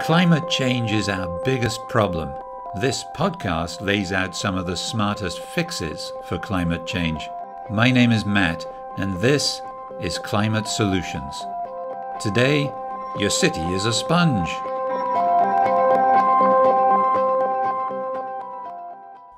Climate change is our biggest problem. This podcast lays out some of the smartest fixes for climate change. My name is Matt, and this is Climate Solutions. Today, your city is a sponge.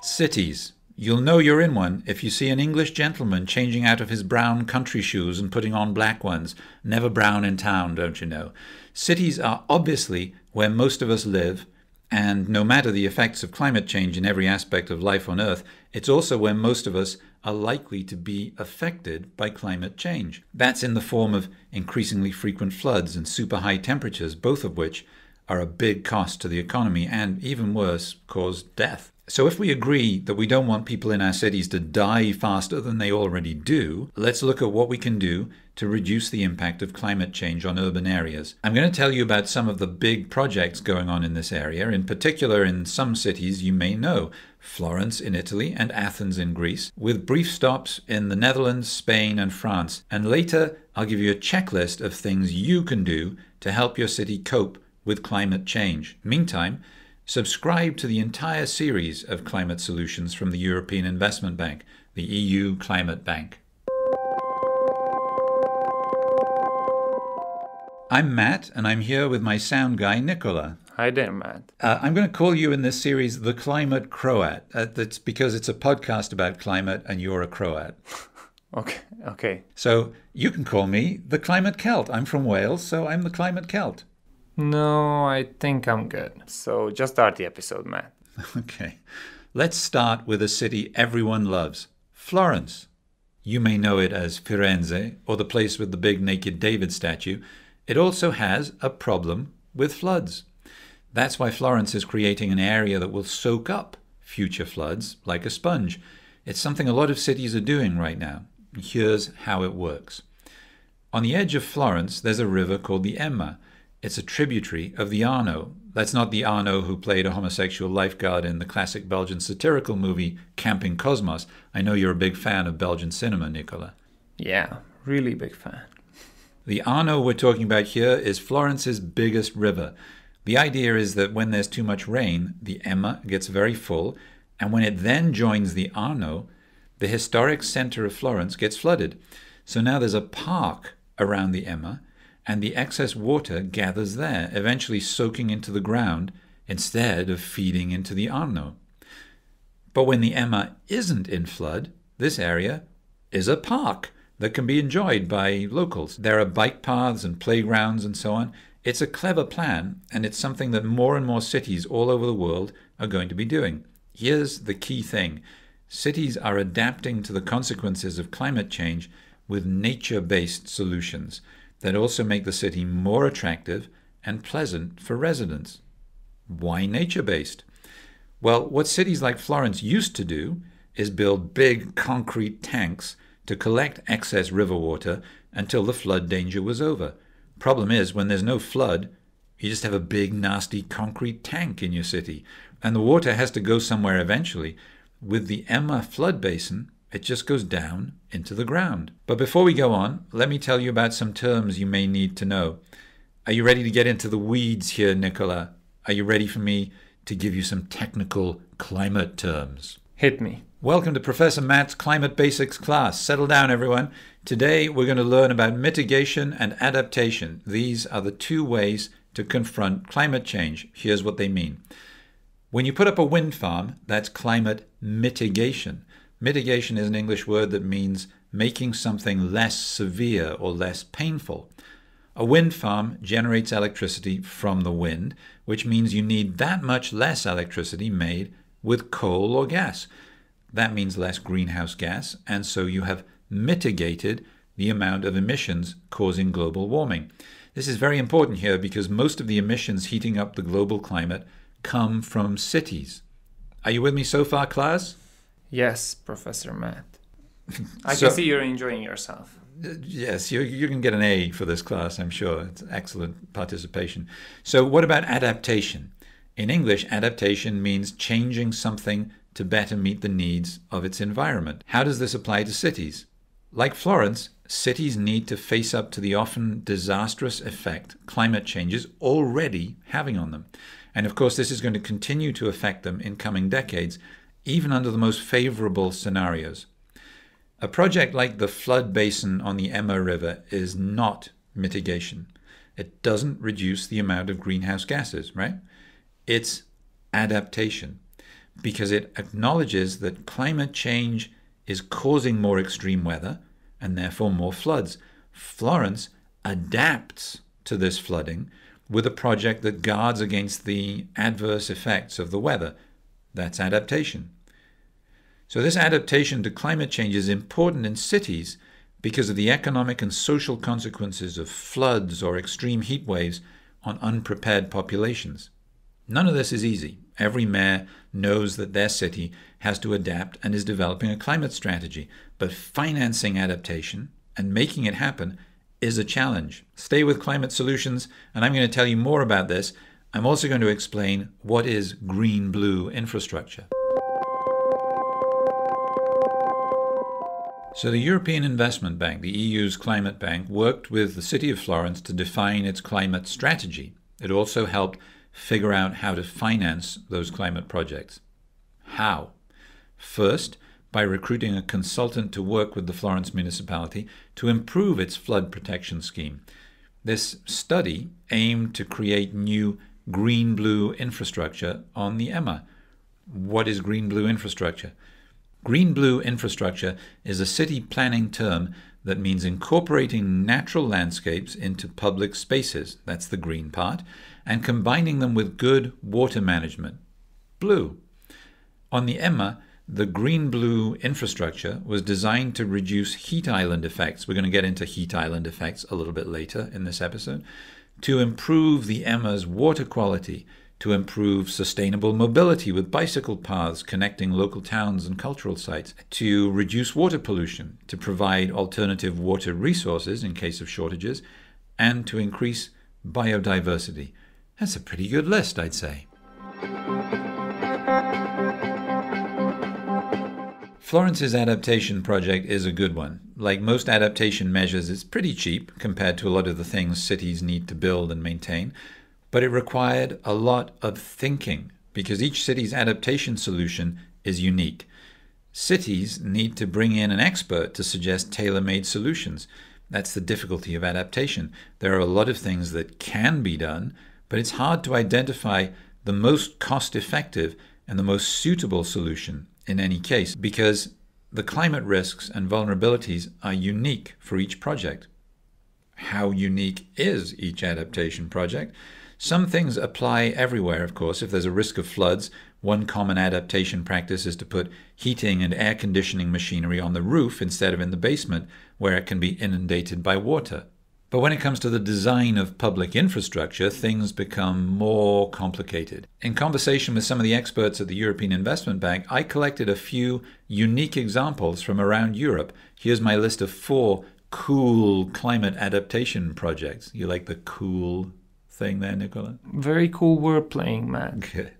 Cities. You'll know you're in one if you see an English gentleman changing out of his brown country shoes and putting on black ones. Never brown in town, don't you know? Cities are obviously where most of us live, and no matter the effects of climate change in every aspect of life on Earth, it's also where most of us are likely to be affected by climate change. That's in the form of increasingly frequent floods and super high temperatures, both of which are a big cost to the economy and, even worse, cause death. So, if we agree that we don't want people in our cities to die faster than they already do, let's look at what we can do to reduce the impact of climate change on urban areas. I'm going to tell you about some of the big projects going on in this area, in particular in some cities you may know Florence in Italy and Athens in Greece, with brief stops in the Netherlands, Spain, and France. And later, I'll give you a checklist of things you can do to help your city cope with climate change. Meantime, Subscribe to the entire series of climate solutions from the European Investment Bank, the EU Climate Bank. I'm Matt, and I'm here with my sound guy, Nicola. Hi there, Matt. Uh, I'm going to call you in this series the Climate Croat. Uh, that's because it's a podcast about climate, and you're a Croat. okay, okay. So you can call me the Climate Celt. I'm from Wales, so I'm the Climate Celt. No, I think I'm good. So just start the episode, Matt. Okay. Let's start with a city everyone loves Florence. You may know it as Firenze, or the place with the big naked David statue. It also has a problem with floods. That's why Florence is creating an area that will soak up future floods like a sponge. It's something a lot of cities are doing right now. Here's how it works. On the edge of Florence, there's a river called the Ema. It's a tributary of the Arno. That's not the Arno who played a homosexual lifeguard in the classic Belgian satirical movie Camping Cosmos. I know you're a big fan of Belgian cinema, Nicola. Yeah, really big fan. The Arno we're talking about here is Florence's biggest river. The idea is that when there's too much rain, the Ema gets very full, and when it then joins the Arno, the historic center of Florence gets flooded. So now there's a park around the Ema, and the excess water gathers there, eventually soaking into the ground instead of feeding into the Arno. But when the Ema isn't in flood, this area is a park that can be enjoyed by locals. There are bike paths and playgrounds and so on. It's a clever plan, and it's something that more and more cities all over the world are going to be doing. Here's the key thing cities are adapting to the consequences of climate change with nature based solutions that also make the city more attractive and pleasant for residents. Why nature based? Well, what cities like Florence used to do is build big concrete tanks to collect excess river water until the flood danger was over. Problem is, when there's no flood, you just have a big, nasty concrete tank in your city, and the water has to go somewhere eventually. With the Ema flood basin, it just goes down into the ground. But before we go on, let me tell you about some terms you may need to know. Are you ready to get into the weeds here, Nicola? Are you ready for me to give you some technical climate terms? Hit me. Welcome to Professor Matt's Climate Basics class. Settle down, everyone. Today we're going to learn about mitigation and adaptation. These are the two ways to confront climate change. Here's what they mean. When you put up a wind farm, that's climate mitigation. Mitigation is an English word that means making something less severe or less painful. A wind farm generates electricity from the wind, which means you need that much less electricity made with coal or gas. That means less greenhouse gas, and so you have mitigated the amount of emissions causing global warming. This is very important here because most of the emissions heating up the global climate come from cities. Are you with me so far, class? Yes, Professor Matt. I so, can see you're enjoying yourself. Yes, you, you can get an A for this class, I'm sure. It's excellent participation. So, what about adaptation? In English, adaptation means changing something to better meet the needs of its environment. How does this apply to cities? Like Florence, cities need to face up to the often disastrous effect climate change is already having on them. And of course, this is going to continue to affect them in coming decades, even under the most favorable scenarios. A project like the flood basin on the Ema River is not mitigation. It doesn't reduce the amount of greenhouse gases, right? It's adaptation because it acknowledges that climate change is causing more extreme weather and therefore more floods. Florence adapts to this flooding with a project that guards against the adverse effects of the weather. That's adaptation. So, this adaptation to climate change is important in cities because of the economic and social consequences of floods or extreme heat waves on unprepared populations. None of this is easy. Every mayor knows that their city has to adapt and is developing a climate strategy, but financing adaptation and making it happen is a challenge. Stay with Climate Solutions, and I'm going to tell you more about this. I'm also going to explain what is green blue infrastructure. So, the European Investment Bank, the EU's climate bank, worked with the City of Florence to define its climate strategy. It also helped figure out how to finance those climate projects. How? First, by recruiting a consultant to work with the Florence municipality to improve its flood protection scheme. This study aimed to create new green blue infrastructure on the Ema. What is green blue infrastructure? Green blue infrastructure is a city planning term that means incorporating natural landscapes into public spaces, that's the green part, and combining them with good water management, blue. On the Ema, the green blue infrastructure was designed to reduce heat island effects. We're going to get into heat island effects a little bit later in this episode. To improve the Ema's water quality, to improve sustainable mobility with bicycle paths connecting local towns and cultural sites, to reduce water pollution, to provide alternative water resources in case of shortages, and to increase biodiversity. That's a pretty good list, I'd say. Florence's adaptation project is a good one. Like most adaptation measures, it's pretty cheap compared to a lot of the things cities need to build and maintain, but it required a lot of thinking because each city's adaptation solution is unique. Cities need to bring in an expert to suggest tailor made solutions. That's the difficulty of adaptation. There are a lot of things that can be done, but it's hard to identify the most cost effective and the most suitable solution in any case because the climate risks and vulnerabilities are unique for each project. How unique is each adaptation project? Some things apply everywhere, of course. If there's a risk of floods, one common adaptation practice is to put heating and air conditioning machinery on the roof instead of in the basement, where it can be inundated by water. But when it comes to the design of public infrastructure, things become more complicated. In conversation with some of the experts at the European Investment Bank, I collected a few unique examples from around Europe. Here's my list of four cool climate adaptation projects. You like the cool thing there, Nicola? Very cool word playing, man. Good.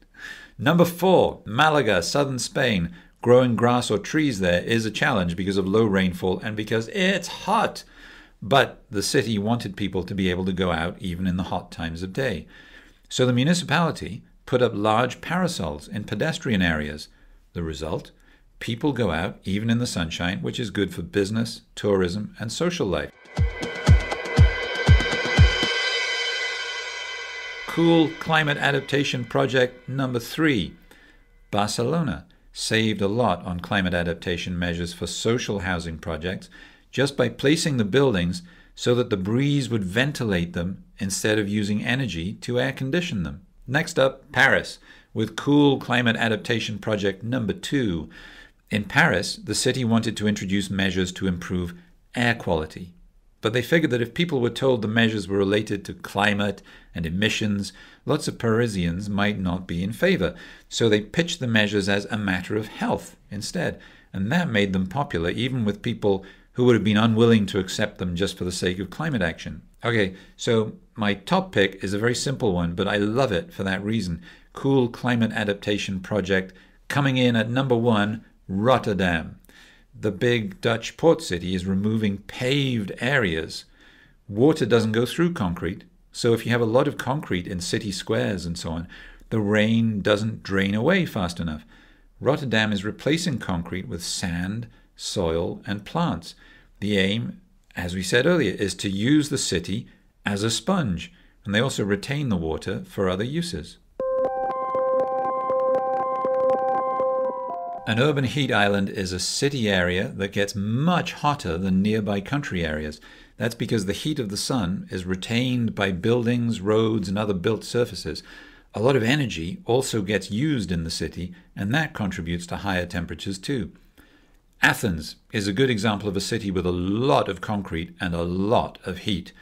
Number four, Malaga, southern Spain. Growing grass or trees there is a challenge because of low rainfall and because it's hot. But the city wanted people to be able to go out even in the hot times of day. So the municipality put up large parasols in pedestrian areas. The result? People go out even in the sunshine, which is good for business, tourism, and social life. Cool climate adaptation project number three. Barcelona saved a lot on climate adaptation measures for social housing projects just by placing the buildings so that the breeze would ventilate them instead of using energy to air condition them. Next up, Paris, with Cool Climate Adaptation Project number two. In Paris, the city wanted to introduce measures to improve air quality. But they figured that if people were told the measures were related to climate and emissions, lots of Parisians might not be in favor. So they pitched the measures as a matter of health instead. And that made them popular, even with people who would have been unwilling to accept them just for the sake of climate action. Okay, so my top pick is a very simple one, but I love it for that reason. Cool Climate Adaptation Project coming in at number one, Rotterdam. the big Dutch port city is removing paved areas. Water doesn't go through concrete, so if you have a lot of concrete in city squares and so on, the rain doesn't drain away fast enough. Rotterdam is replacing concrete with sand, soil, and plants. The aim, as we said earlier, is to use the city as a sponge, and they also retain the water for other uses. An urban heat island is a city area that gets much hotter than nearby country areas. That's because the heat of the sun is retained by buildings, roads, and other built surfaces. A lot of energy also gets used in the city, and that contributes to higher temperatures too. Athens is a good example of a city with a lot of concrete and a lot of heat.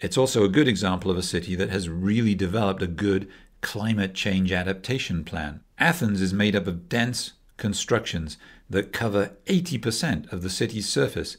It's also a good example of a city that has really developed a good climate change adaptation plan. Athens is made up of dense constructions that cover 80% of the city's surface.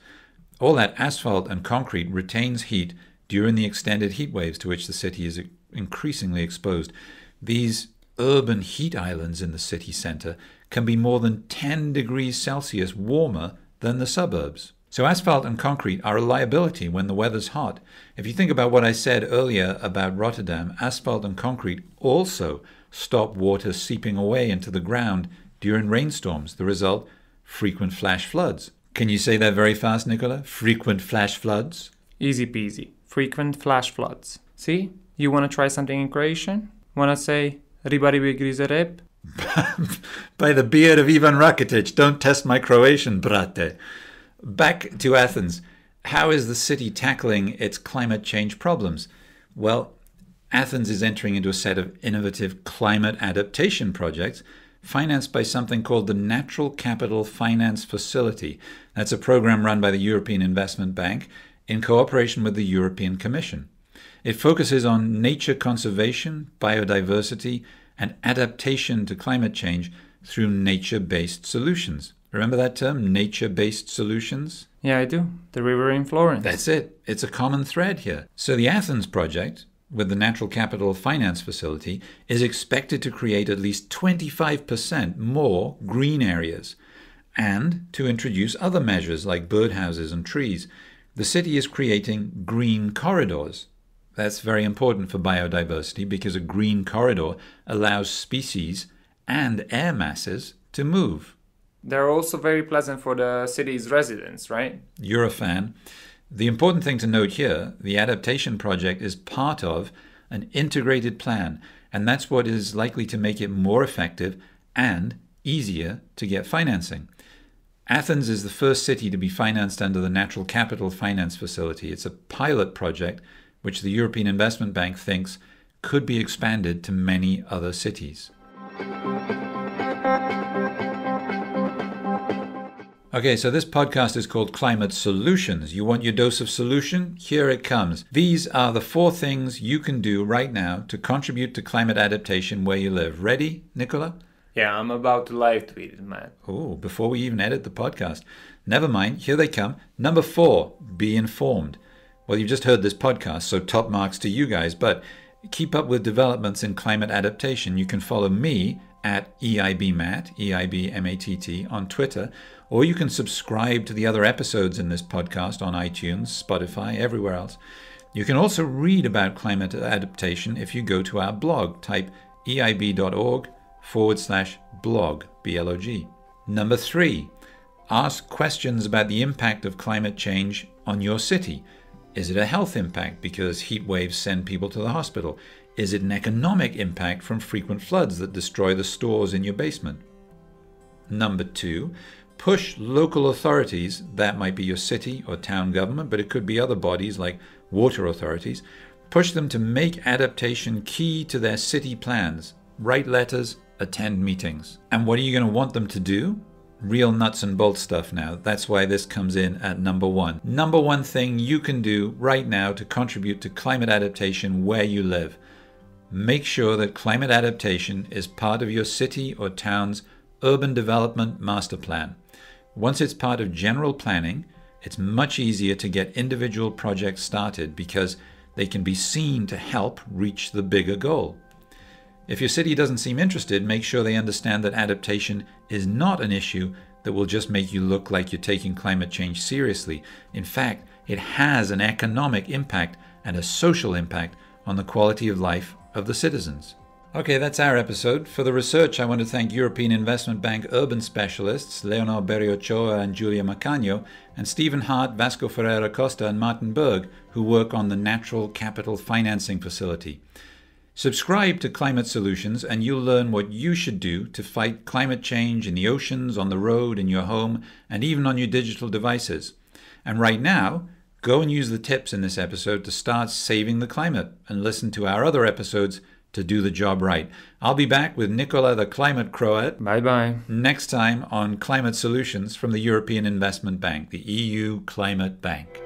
All that asphalt and concrete retains heat during the extended heat waves to which the city is increasingly exposed. These urban heat islands in the city center can be more than 10 degrees Celsius warmer than the suburbs. So, asphalt and concrete are a liability when the weather's hot. If you think about what I said earlier about Rotterdam, asphalt and concrete also stop water seeping away into the ground during rainstorms. The result frequent flash floods. Can you say that very fast, Nicola? Frequent flash floods? Easy peasy. Frequent flash floods. See? You want to try something in Croatian? Want to say Ribari Grizereb? By the beard of Ivan Rakitic, don't test my Croatian, brate. Back to Athens. How is the city tackling its climate change problems? Well, Athens is entering into a set of innovative climate adaptation projects financed by something called the Natural Capital Finance Facility. That's a program run by the European Investment Bank in cooperation with the European Commission. It focuses on nature conservation, biodiversity, and adaptation to climate change through nature based solutions. Remember that term, nature based solutions? Yeah, I do. The river in Florence. That's it. It's a common thread here. So the Athens project with the Natural Capital Finance Facility is expected to create at least 25% more green areas and to introduce other measures like birdhouses and trees. The city is creating green corridors. That's very important for biodiversity because a green corridor allows species and air masses to move. They're also very pleasant for the city's residents, right? You're a fan. The important thing to note here the adaptation project is part of an integrated plan, and that's what is likely to make it more effective and easier to get financing. Athens is the first city to be financed under the Natural Capital Finance Facility. It's a pilot project which the European Investment Bank thinks could be expanded to many other cities. Okay, so this podcast is called Climate Solutions. You want your dose of solution? Here it comes. These are the four things you can do right now to contribute to climate adaptation where you live. Ready, Nicola? Yeah, I'm about to live tweet it, man. Oh, before we even edit the podcast. Never mind, here they come. Number four, be informed. Well, you've just heard this podcast, so top marks to you guys, but keep up with developments in climate adaptation. You can follow me at EIBMATT, E-I-B-M-A-T-T, on Twitter, or you can subscribe to the other episodes in this podcast on iTunes, Spotify, everywhere else. You can also read about climate adaptation if you go to our blog. Type eib.org forward slash blog, B-L-O-G. Number three, ask questions about the impact of climate change on your city. Is it a health impact because heat waves send people to the hospital? Is it an economic impact from frequent floods that destroy the stores in your basement? Number two, push local authorities, that might be your city or town government, but it could be other bodies like water authorities, push them to make adaptation key to their city plans. Write letters, attend meetings. And what are you going to want them to do? Real nuts and bolts stuff now. That's why this comes in at number one. Number one thing you can do right now to contribute to climate adaptation where you live make sure that climate adaptation is part of your city or town's urban development master plan. Once it's part of general planning, it's much easier to get individual projects started because they can be seen to help reach the bigger goal. If your city doesn't seem interested, make sure they understand that adaptation is not an issue that will just make you look like you're taking climate change seriously. In fact, it has an economic impact and a social impact on the quality of life of the citizens. Okay, that's our episode. For the research, I want to thank European Investment Bank urban specialists Leonor Berriochoa and Julia Macagno, and Stephen Hart, Vasco Ferreira Costa, and Martin Berg, who work on the Natural Capital Financing Facility. Subscribe to Climate Solutions, and you'll learn what you should do to fight climate change in the oceans, on the road, in your home, and even on your digital devices. And right now, go and use the tips in this episode to start saving the climate and listen to our other episodes to do the job right. I'll be back with Nicola the Climate Croat Bye bye. next time on Climate Solutions from the European Investment Bank, the EU Climate Bank.